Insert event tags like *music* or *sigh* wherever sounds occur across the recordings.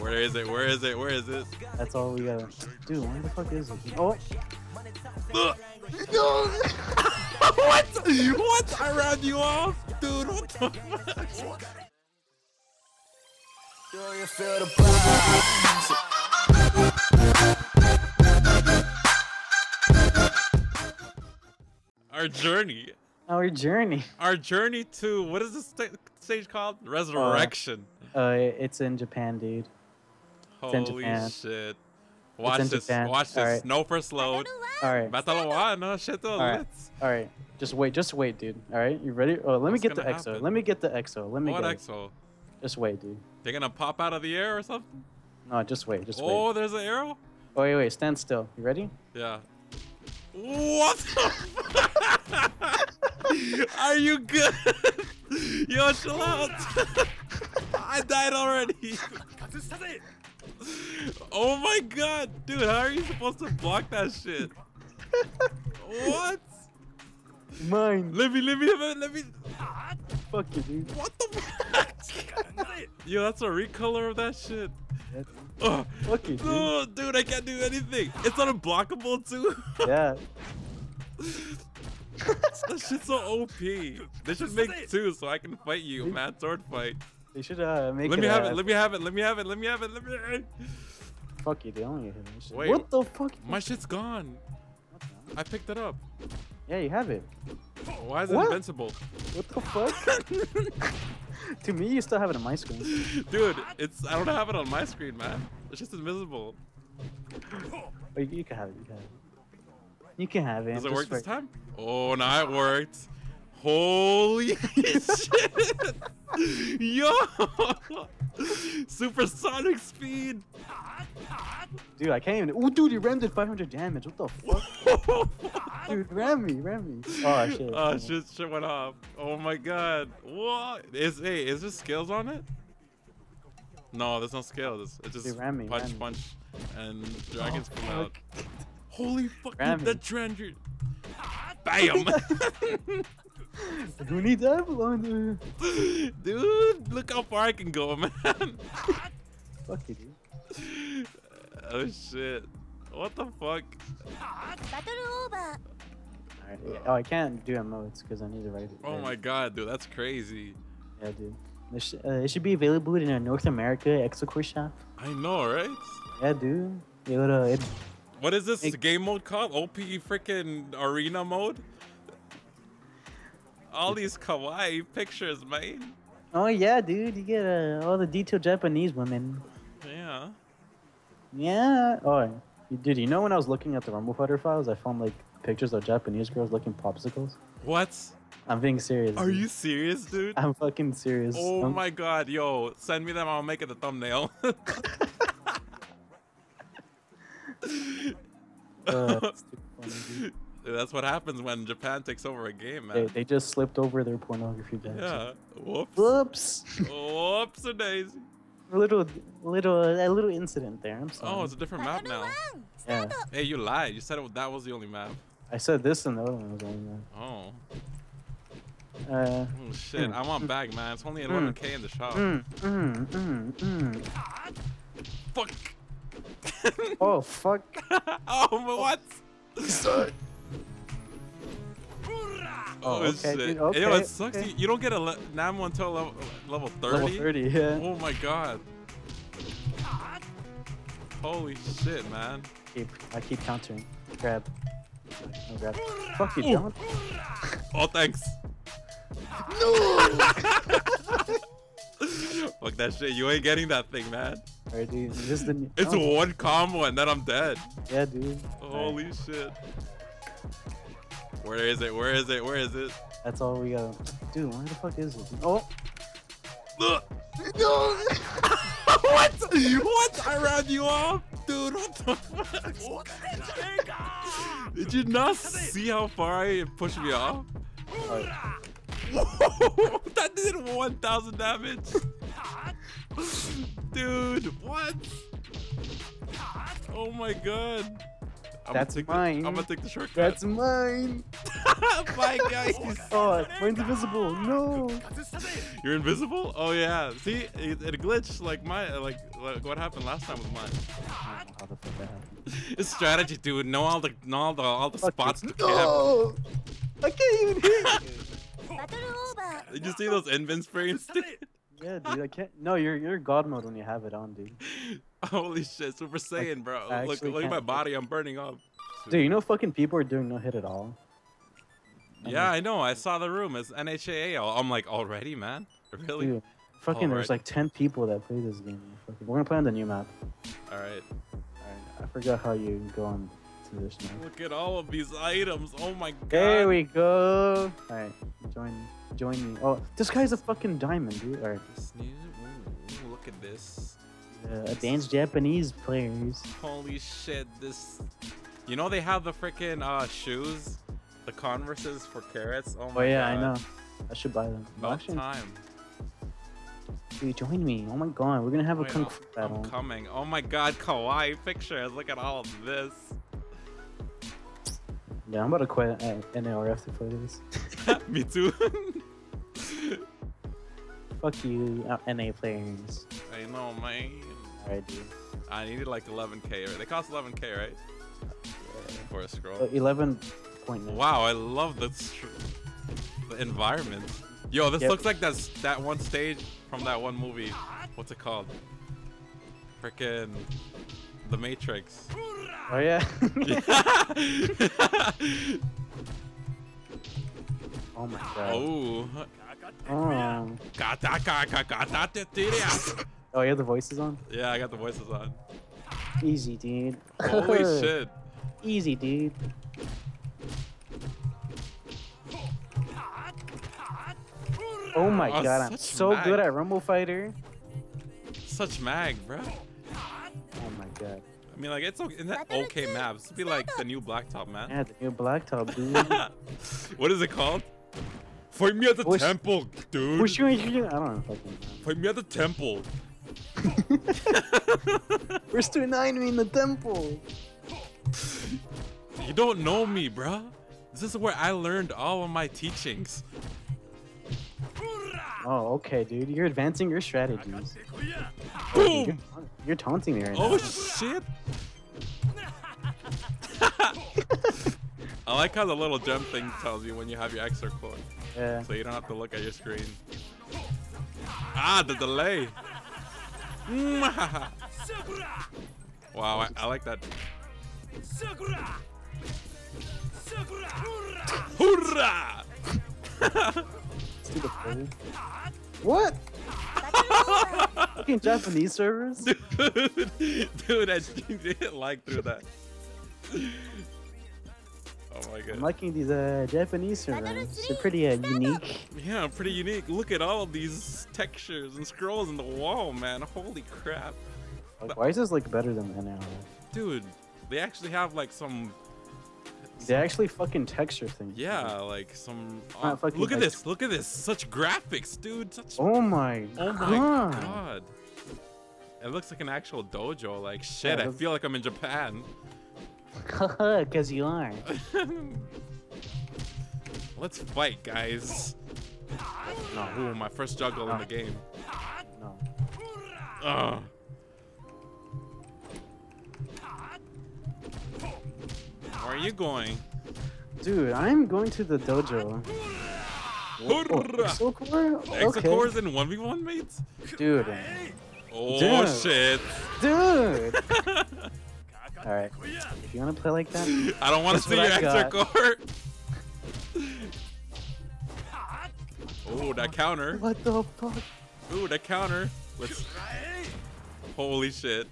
Where is it? Where is it? Where is it? That's all we gotta. Dude, where the fuck is it? Oh, Ugh. *laughs* No. what? What? I ran you off, dude. What the fuck? Do you feel the vibes? Our journey. our journey. Our journey to what is this sta- stage called? Resurrection. Uh, it's in Japan, dude. It's in Holy Japan. shit. Watch this. Japan. Watch this. Alright. No first load. All right, Battle one. No shit though. All right. All right. Just wait, just wait, dude. All right, you ready? Oh, let me get the exo. happen? Let me get the exo. Let me What get. it. exo? Just wait, dude. They're gonna pop out of the air or something? No, just wait, just Oh, wait. there's an arrow? Oh, wait, wait, stand still. You ready? Yeah. What the fuck? Are you good? *laughs* Yo, chill out. *laughs* I died already. *laughs* Oh my god, dude, how are you supposed to block that shit? What? Mine. Let me, let me, let me, let me. Fuck you, dude. What the fuck? *laughs* Yo, that's a recolor of that shit. Ugh. Fuck you, dude. Oh, dude, I can't do anything. It's unblockable too. *laughs* Yeah. that shit's so OP. They should make two so I can fight you, *laughs* man. Sword fight. They should uh make Let it. me have it. Let me have it. Let me have it. Let me have it. Let me. Fuck you, dude. I don't get this shit. Wait, What the fuck? My shit's gone. I picked it up. Yeah, you have it. Why is it What? invincible? What the fuck? *laughs* to me, you still have it on my screen. Dude, it's I don't have it on my screen, man. It's just invisible. Oh, you, you can have it. You can have it. You can have it. Does it work this time? Oh, no, it worked. Holy *laughs* shit! *laughs* Yo! Supersonic speed! Dude, I can't even. Oh, dude, he rammed did 500 damage. What the fuck? *laughs* dude, ram me, ram me. Oh, shit. Oh shit, shit went off. Oh my god. What? Is hey, is there skills on it? No, there's no skills. It's just Dude, ram me, punch, ram punch, and dragons Oh, come out. Holy fuck, Ram the dragon. Bam! Who needs Avalon? Dude, look how far I can go, *laughs* man. fuck you, dude. Oh shit. What the fuck? Battle over. Oh, I can't do emotes because I need to write it. Oh my god, dude, that's crazy. Yeah, dude. It, sh uh, it should be available in a North America Exocore shop. I know, right? Yeah, dude. It, what is this it, game mode called? OP freaking arena mode? All these kawaii pictures, man. oh, yeah, dude. You get uh, all the detailed Japanese women. Yeah. Yeah. Oh, dude, you know when I was looking at the Rumble Fighter files, I found like pictures of Japanese girls looking popsicles? What? I'm being serious. Are dude. you serious, dude? I'm fucking serious. Oh I'm- my god, yo, send me them. I'll make it a thumbnail. *laughs* *laughs* Uh, funny, that's what happens when Japan takes over a game, man. They, they just slipped over their pornography ban. Yeah. Whoops. Whoops. Whoops a daisy. Little, little, a little incident there. I'm sorry. Oh, it's a different map now. Yeah. Hey, you lied. You said it, that was the only map. I said this and the other one was the only map. Oh. Uh, oh shit, mm, I want back, man. It's only 11k mm, in the shop. Mm, ah, fuck. *laughs* oh, fuck. oh, what? Sorry. Oh, okay, shit. dude, Yo, okay, it sucks. okay. You, you don't get a le- Namo until level, level 30? Level thirty, yeah. Oh my god. Holy shit, man. Keep, I keep countering. Grab. No, grab. Fuck you, Ooh. don't. Oh, thanks. *laughs* Fuck that shit. You ain't getting that thing, man. Alright, dude. This is the. new- It's oh. one combo and then I'm dead. Yeah, dude. Holy Alright, shit. Where is it? Where is it? Where is it? That's all we got. Dude, where the fuck is it? Oh, Ugh. *laughs* No. what? What? I ran you off? Dude, what the fuck? Did you not see how far I pushed me off? Whoa, *laughs* that did 1,000 damage. Dude, what? Oh my god. I'm That's gonna mine. The, I'm gonna take the shortcut. That's mine. *laughs* Bye, guys. *laughs* oh, we're invisible. No. *laughs* You're invisible? Oh yeah. See, it, it glitched like my like, like what happened last time with mine. it's strategy, dude. Know all the know all the all the okay. spots. No. I can't even hit. you see those invincibility? Yeah, dude, I can't. No, you're you're God mode when you have it on, dude. *laughs* Holy shit, Super Saiyan, bro. I Look, look at my body. I'm burning up. Dude, you know fucking people are doing no hit at all. Yeah, I know. I saw the room. It's NHAA. I'm like, already, man? Really? Dude, fucking, Alright. there's like 10 people that play this game. Fucking, we're gonna play on the new map. All right. Alright, I forgot how you go on to this now. Look at all of these items. Oh my god. There we go. Alright, join, join me. Oh, this guy's a fucking diamond, dude. This new- ooh, look at this. uh, advanced Japanese players. Holy shit, this. You know they have the freaking uh, shoes, the Converses for carrots. Oh my Oh yeah, I know. I should buy them. About Actually, time. dude, join me. Oh my god, we're gonna have a Wait, kung I'm- fu battle. I'm coming. Oh my god, kawaii pictures. Look at all of this. Yeah, I'm about to quit uh, NARF to play this. *laughs* *laughs* Me too. *laughs* Fuck you, uh, NA players. I know, man. Alright, dude. I needed like 11k. Right? They cost 11k, right? For a scroll. Uh, 11.9. Wow, I love the the environment. Yo, this Yep. looks like that's that one stage from that one movie. What's it called? Freaking The Matrix. Oh yeah. *laughs* oh my god. oh. Oh. Oh, you have the voices on? Yeah, I got the voices on. Easy, dude. Holy *laughs* shit. Easy, dude. Oh my Oh, god, I'm so mag. good at Rumble Fighter. Such mag, bro. Oh my god. I mean, like, it's okay. That okay maps? It'd be like the new Blacktop, man. Yeah, the new Blacktop, dude. *laughs* what is it called? Fight me at the Push- temple, dude. Push you in here. I don't know. Fucking. Fight me at the temple. *laughs* We're still nine me in the temple. You don't know me, bruh. This is where I learned all of my teachings. Oh, okay, dude. You're advancing your strategies. You're, Boom! you're taunting me right Oh now. Oh, shit! *laughs* I like how the little gem thing tells you when you have your extra coin, yeah. So you don't have to look at your screen. Ah, the delay. *laughs* wow, I, I like that. Hoorah! *laughs* what? *laughs* Fucking Japanese servers? Dude, dude, I didn't like through that. Oh my I'm liking these uh, Japanese servers. They're pretty uh, unique. Yeah, pretty unique. Look at all of these textures and scrolls in the wall, man. Holy crap. Like, why is this like better than NRF? Dude, they actually have like some. They actually fucking texture things. Yeah, like some. Uh, fucking look at this. Look at this. Such graphics, dude. Such. Oh my Oh my god. god. It looks like an actual dojo. Like, shit, Yeah, I feel like I'm in Japan. *laughs* Cause you are. *laughs* Let's fight, guys. No, Ooh, my first juggle in the game. no. Ugh. Where are you going? Dude, I'm going to the dojo. Oh, Hoorah! Exocore? Okay. In 1v1 mates? Dude. Oh Dude. shit. Dude! *laughs* Alright. If you wanna play like that, *laughs* I don't want to see your I got. *laughs* Oh, that counter. what the fuck? Ooh, that counter. Let's. Holy shit.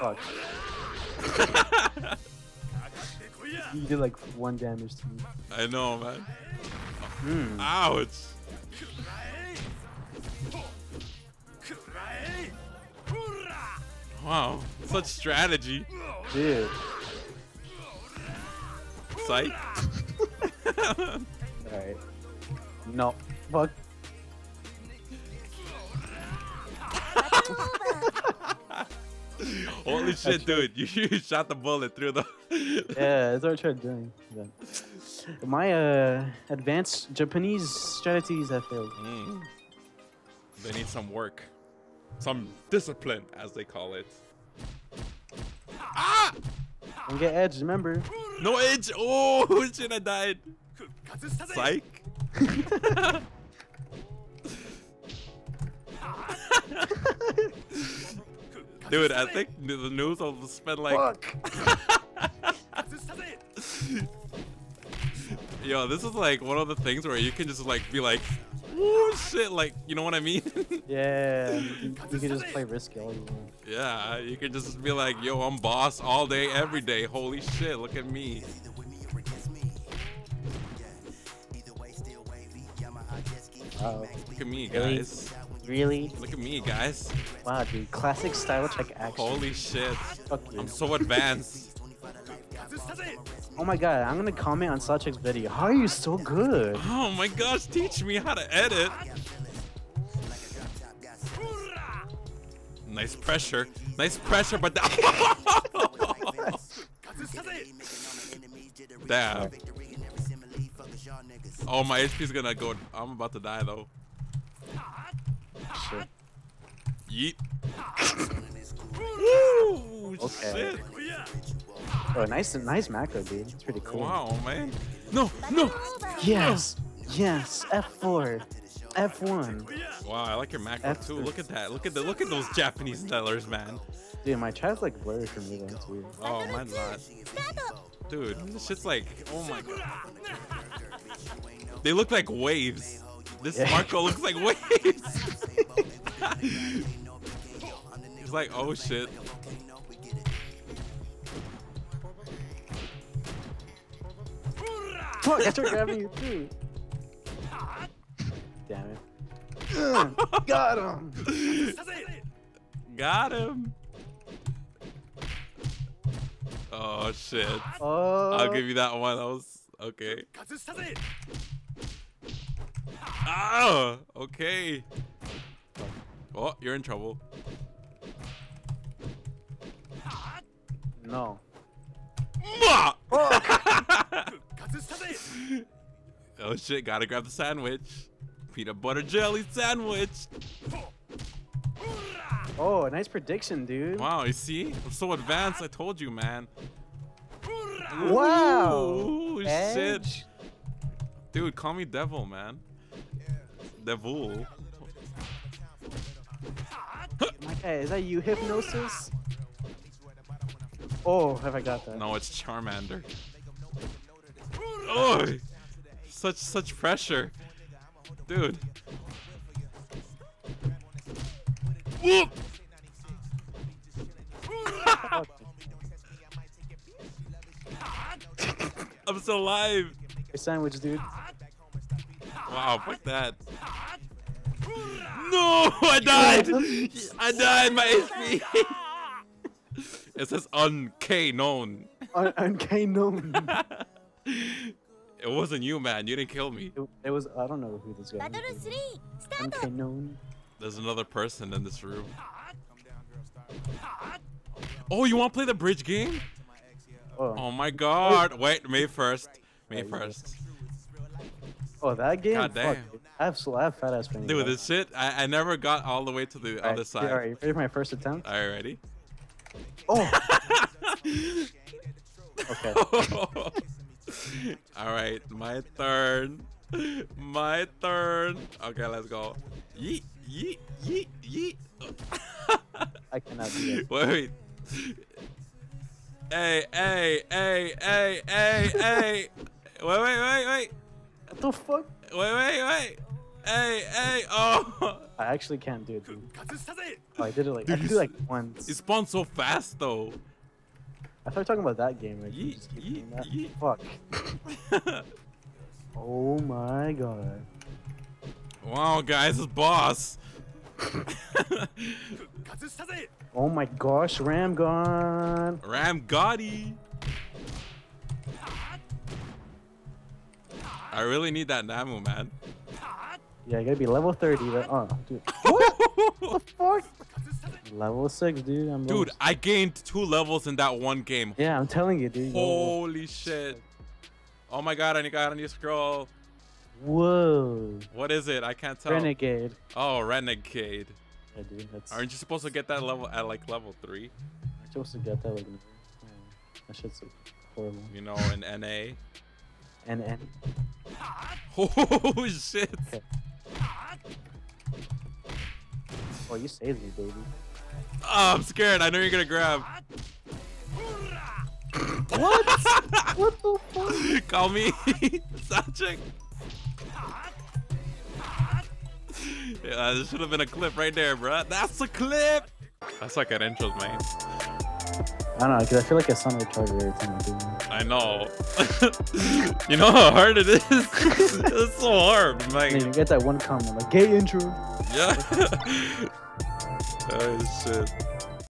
Fuck. *laughs* You did like one damage to me. I know, man. Hmm. Ouch. Wow, such strategy. Dude. Psych. *laughs* Alright. No. Fuck. *laughs* Holy shit, dude. You, you shot the bullet through the. *laughs* yeah, that's what I tried doing. My uh, advanced Japanese strategies have failed. Mm. They need some work. Some discipline, as they call it. Ah! Don't get edged, remember? No edge! Oh, *laughs* shit, I died. Psych. *laughs* Dude, I think the news will spend like. *laughs* Yo, this is like one of the things where you can just like be like, oh shit, like, you know what I mean? *laughs* Yeah, you, can- you can just play risky all you want. yeah, you can just be like, yo, I'm boss all day, every day. Holy shit, look at me. Wow. Look at me, Really? guys. Really? Look at me, guys. Wow, dude. Classic style check action. Holy shit. Fuck you. I'm so advanced. Oh my god, I'm gonna comment on Sawcheck's video. How are you so good? Oh my gosh, teach me how to edit. Nice pressure. Nice pressure, but *laughs* Damn. Oh, my HP's gonna go. I'm about to die though. Shit. Yeet. *laughs* Woo! Okay. Shit. Oh, Oh, nice, nice macro, dude. It's pretty cool. Wow, man. No, no. Yes, yes. F4, F1. Wow, I like your macro That's too. Look at that. Look at the look at those Japanese sellers, man. Dude, my chat's like blurry for me. Though. Weird. Oh, mine's not. Dude, this shit's like, oh my god. They look like waves. This Yeah. Marco looks like *laughs* waves. *laughs* It's like, oh shit. Fuck, I tried grabbing you too. Damn it. *laughs* Got him. Got him. Oh shit. Oh. I'll give you that one. That was okay. Ah, okay. Oh, you're in trouble. No. Mwah! Fuck. *laughs* oh shit, gotta grab the sandwich. Peanut butter jelly sandwich. Oh, nice prediction, dude. Wow, you see? I'm so advanced, I told you, man. Wow. Ooh, shit. Dude, call me Devil, man. Devil. My guy, is that you, Hypnosis? Oh, have I got that? No, it's Charmander. Oh, such such pressure, dude. Whoop! *laughs* I'm still alive. Your sandwich, dude. Wow, fuck that. No, I died. *laughs* I died. My HP. *laughs* It says unknown. known. Un- Unknown. It wasn't you, man. You didn't kill me. It, it was. I don't know who this guy. is. There's another person in this room. Oh, you want to play the bridge game? Oh, oh my God! Wait, May first. May first. Oh, that game. God damn. Fuck, I have, I have fat ass fingers. Dude, this shit. I, I never got all the way to the all other right, side. All right, ready for my first attempt? All right, ready? Oh. *laughs* okay. *laughs* Alright, my turn. My turn. Okay, let's go. Yeet, yeet, yeet, yeet. *laughs* I cannot do it. Wait, wait. Hey, hey, hey, hey, hey, hey. Wait, wait, wait, wait. What the fuck? Wait, wait, wait. Hey, hey. Oh. I actually can't do it, dude. Oh, I did it like, I Dude, did it like once. It spawned so fast, though. I thought you were talking about that game. Like, Yeet, yeet, yeet. Fuck. *laughs* Oh my god. wow, guys, this boss. *laughs* Oh my gosh, Ram gone. Ram Gotti. I really need that Namu, man. Yeah, you gotta be level 30. But, oh, dude. What? *laughs* what the fuck? Level six, dude. I'm Dude. I gained two levels in that one game. Yeah, I'm telling you, dude. Holy shit. Oh my god, I got a new scroll. Whoa. What is it? I can't tell. Renegade. Oh, Renegade. Yeah, dude. That's. Aren't you supposed to get that level at like level three? you supposed to get that like. oh, that shit's like, horrible. You know, in NA. And Oh shit. oh, you saved me, baby. Oh, I'm scared. I know you're gonna grab. What? what the fuck? Call me Sajik. Yeah, this should have been a clip right there, bruh. That's a clip. That's like an intro, man. I don't know, cause I feel like I sound retarded every time I do it. I know. *laughs* you know how hard it is? it's so hard, And man. you get that one comment like gay intro. Yeah. *laughs* oh shit.